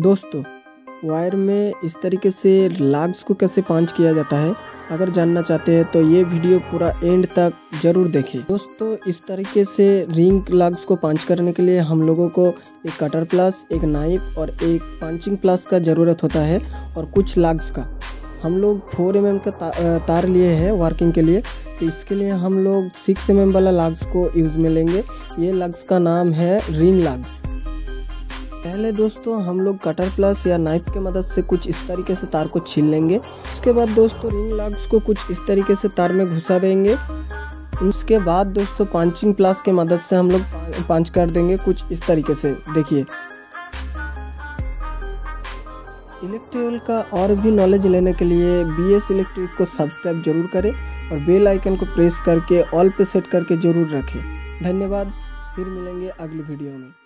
दोस्तों, वायर में इस तरीके से लाग्स को कैसे पाँच किया जाता है, अगर जानना चाहते हैं तो ये वीडियो पूरा एंड तक ज़रूर देखें। दोस्तों, इस तरीके से रिंग लाग्स को पाँच करने के लिए हम लोगों को एक कटर प्लस, एक नाइफ और एक पंचिंग प्लस का ज़रूरत होता है, और कुछ लाग्स का। हम लोग फोर एम का तार लिए हैं वर्किंग के लिए तो इसके लिए हम लोग सिक्स एम वाला लाग्स को यूज़ में लेंगे। ये लाग्स का नाम है रिंग लाग्स पहले दोस्तों, हम लोग कटर प्लस या नाइफ के मदद से कुछ इस तरीके से तार को छील लेंगे। उसके बाद दोस्तों रिंग लाग्स को कुछ इस तरीके से तार में घुसा देंगे। उसके बाद दोस्तों पंचिंग प्लस के मदद से हम लोग पंच कर देंगे कुछ इस तरीके से। देखिए। इलेक्ट्रिकल का और भी नॉलेज लेने के लिए बी एस इलेक्ट्रिक को सब्सक्राइब ज़रूर करें और बेल आइकन को प्रेस करके ऑल पे सेट करके ज़रूर रखें। धन्यवाद। फिर मिलेंगे अगली वीडियो में।